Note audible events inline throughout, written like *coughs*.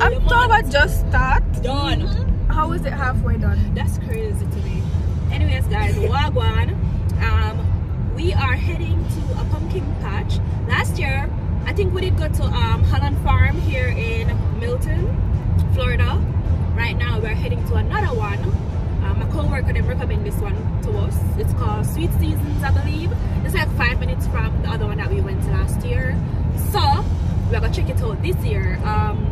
October just start. Done. How is it halfway done? That's crazy to me. Anyways, guys, Wagwan. Um, we are heading to a pumpkin patch. Last year, I think we did go to um, Holland Farm here in Milton, Florida. Right now, we're heading to another one. Um, my co-worker them recommend this one to us. It's called Sweet Seasons, I believe. It's like five minutes from the other one that we went to last year. So we're gonna check it out this year. Um,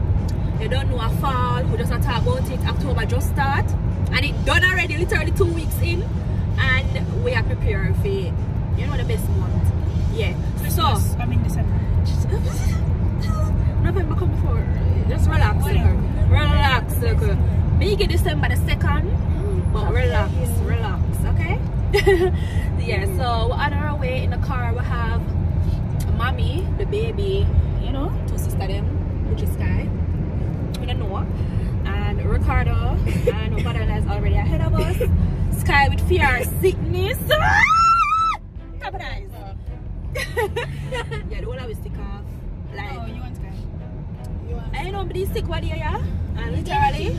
you don't know a fall, we just talk about it. October just start, and it done already, literally two weeks in, and we are prepared for it. You know the best month. Yeah. So I'm in December. November come before. Just relax, oh, little. Relax. Make it December the second, but relax, relax, okay? *laughs* yeah. So we're on our way in the car, we have mommy, the baby, you know, two sister them, which is Sky, we don't know, and Ricardo, and mother is already ahead of us. Sky with fear sickness. Ah! The eyes. *laughs* yeah, the one I was sick of. Like, Oh, you want Sky? You want I know but sick one day, yeah? And literally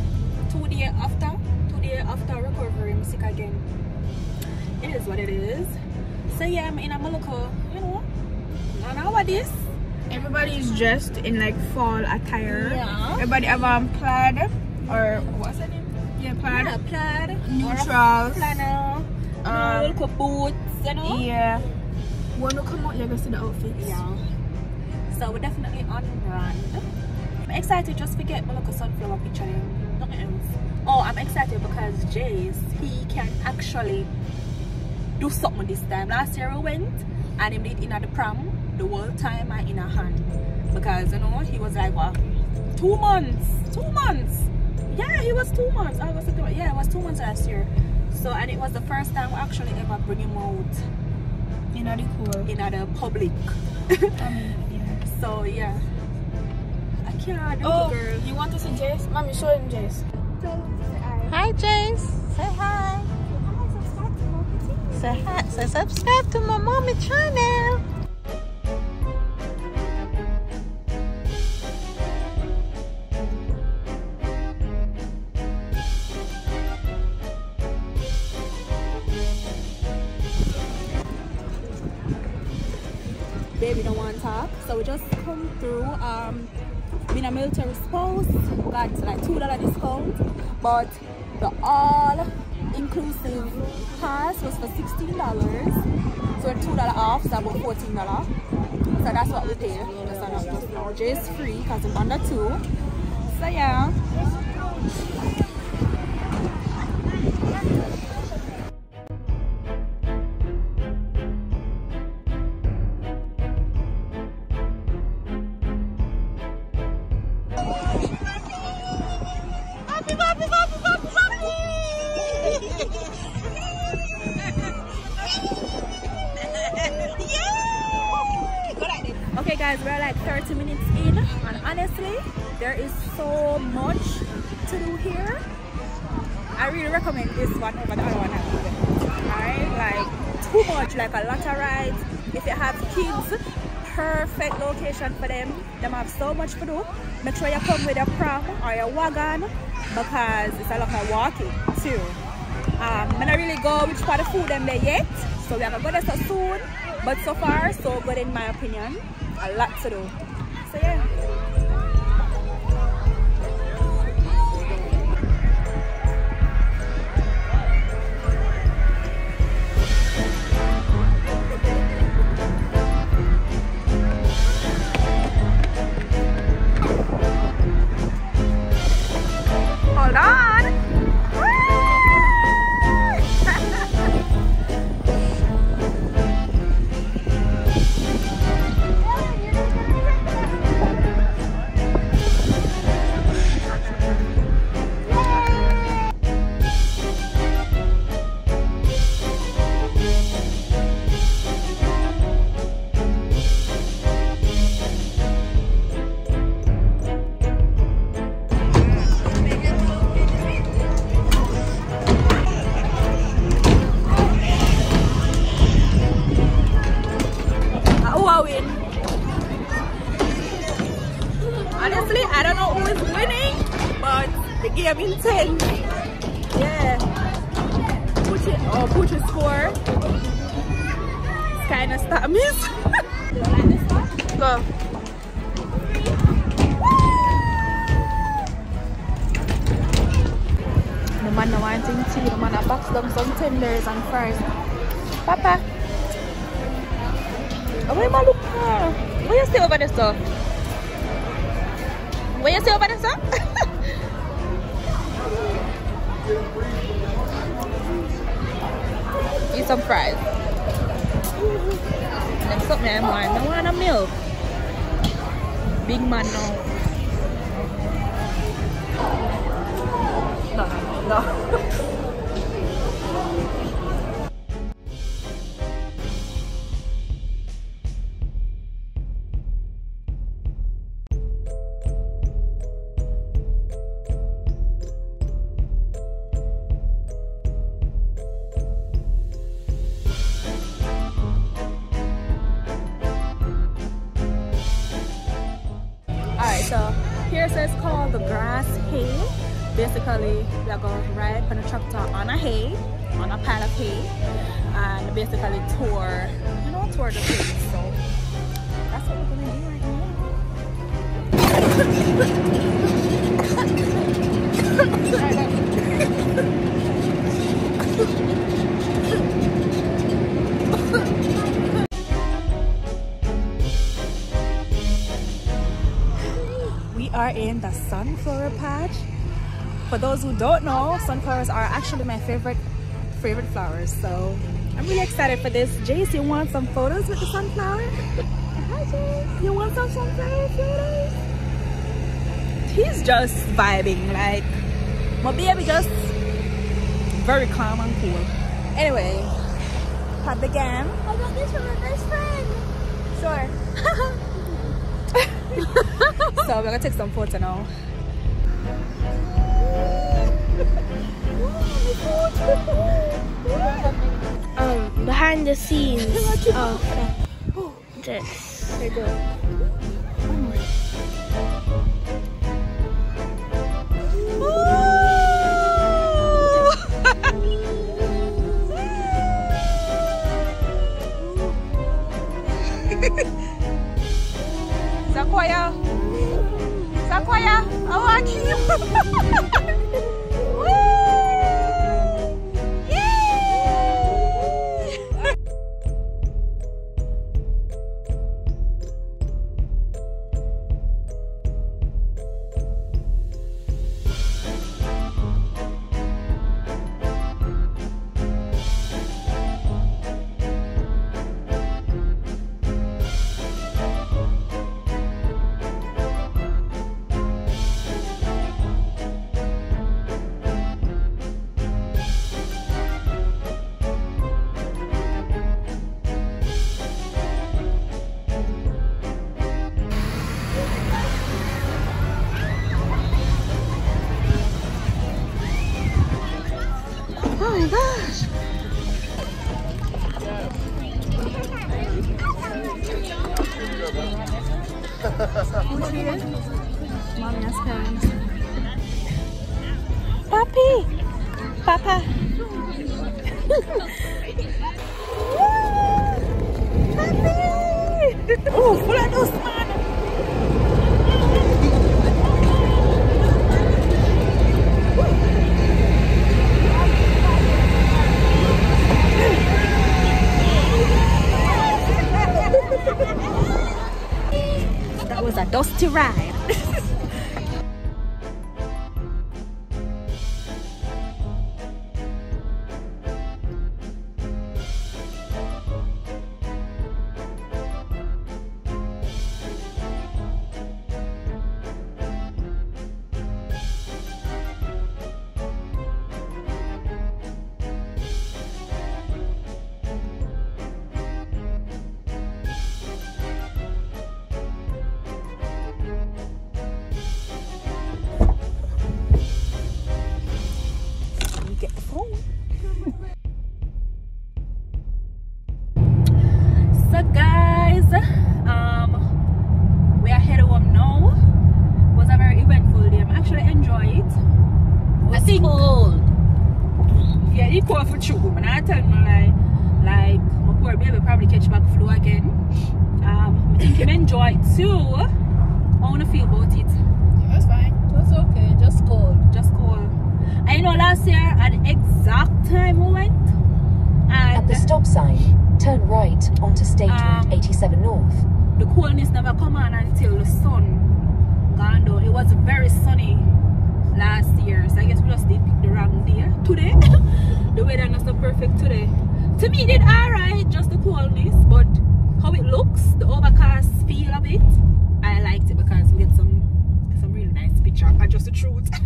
two days after, two days after recovery, I'm sick again. It is what it is. So yeah, I'm in a local, you know. And Everybody is dressed in like fall attire. Yeah. Everybody have on plaid or what's that name? Yeah, plaid. yeah, plaid, Neutrals. flannel, Um, little boots, you know. Yeah. When we come out, you're gonna see the outfits. Yeah. So we're definitely on brand. I'm excited just to get my local sunflower picture in. Nothing else. Oh, I'm excited because Jace, he can actually do something this time. Last year we went and he did in at the prom the whole time I in a hand. Because you know, he was like what? Two months. Two months. Yeah, he was two months. August, September. Yeah, it was two months last year. So and it was the first time we actually ever bring him out You know the cool. in the public. *laughs* Um, yeah. So yeah. I can't do Oh, it, girl. you want to see Jace? Mommy, show him Jace. Hi, Jace. Say hi. Say hi. Say subscribe to my mommy channel. Baby don't want to talk. So we just come through um being a military spouse, got like two dollar discount, but the all inclusive pass was for sixteen dollars. So two dollar off, so about fourteen dollar. So that's what we pay. Just on now. Just free because I'm under two. So yeah. Okay guys, we're like 30 minutes in and honestly, there is so much to do here. I really recommend this one over the other one. Alright, like too much, like a lot of rides. If you have kids, perfect location for them. Them have so much to do. Make sure you come with a pram or a wagon because it's a lot of walking too. Um, I'm not really go which part of food them there yet, so we are gonna go there so soon. But so far, so good in my opinion. A lot to do. So yeah. going. Honestly, I don't know who is winning, but the game is intense. Yeah. Put it. oh, put Pucci score. Kind of stop miss. *laughs* Go. The man wanting tea, the man I box them some tenders and fries. Papa. My look? ah, Where you stay over sir? Where you stay over sir? *laughs* Eat some fries. Next up, man. No a milk. Big man, no. Called the grass hay. Basically, we are going to ride on a tractor on a hay, on a pile of hay, and basically tour, you know, tour the place. So that's what we're gonna do right now. *laughs* sunflower patch. For those who don't know, sunflowers are actually my favorite favorite flowers. So I'm really excited for this. Jace, you want some photos with the sunflower? Hi, Jace. You want some sunflower photos? He's just vibing, like my baby just very calm and cool. Anyway, had the game. I got this from my best friend. Sure. *laughs* so we're gonna take some photos now. Um, behind the scenes of this. *laughs* Sequoia. Sequoia. I want you. Oh! That was a dusty ride. Yeah, it cold for true. But I tell me like, like my poor baby probably catch back flu again. Um, I think him enjoy it too. I wanna feel about it. It was fine. It was okay. Just cold. Just cold. I know last year at the exact time we went, At the stop sign, turn right onto State Um, Route 87 North. the coolness never come on until the sun gone down. It was very sunny last year, so I guess we just did pick the wrong day. *laughs* Today, *laughs* the weather not so perfect today. To me, it did alright, just the coolness, but how it looks, the overcast feel of it, I liked it because we get some some really nice picture. I just the truth. *laughs*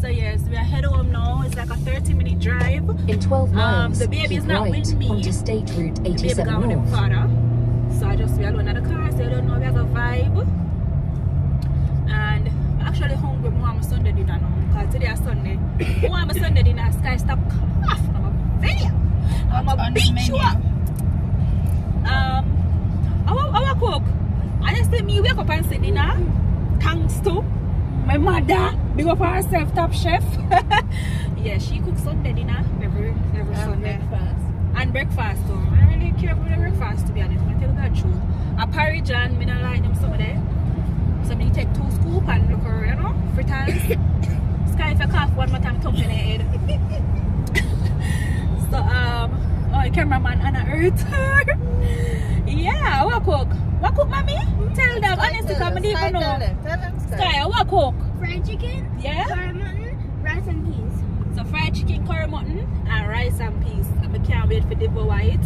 So yes, we are heading home now. It's like a 30 minute drive. In 12 um, miles, the baby is not right with me. onto State Route The baby 87 gone with North. father. Just we alone in the car, so I don't know we have a vibe. And I'm actually hungry more on Sunday dinner now. Because today is Sunday. More on Sunday dinner, Sky stop cough. I'm a failure. I'm a beat you up. Um our, our cook. Honestly, me wake up and say dinner. Thanks to my mother. Big up herself, top chef. *laughs* yeah, she cooks Sunday dinner every every Sunday breakfast. and breakfast too. I really care about the breakfast to be honest. I tell truth. A porridge and me not like them some of them. So me take two scoop and look around, you know, fritters. *coughs* Sky if I cough one more time, thump in the head. so um, oh, the cameraman Anna Earth. *laughs* yeah, what cook? What cook, mommy? Tell them honestly, come and even know. Tell them, Sky. Sky, what cook? Fried chicken, Yeah. curry mutton, rice and peas. So fried chicken, curry mutton, and rice and peas. And I can't wait for devour it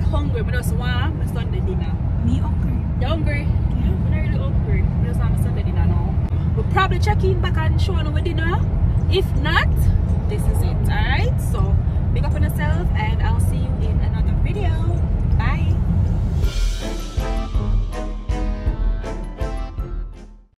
not hungry, but just warm my Sunday dinner. Me hungry? You're hungry? Yeah. I'm not really hungry. We just want my Sunday dinner now. We'll probably check in back and show on our dinner. If not, this is it. Alright? So, big up on yourself and I'll see you in another video.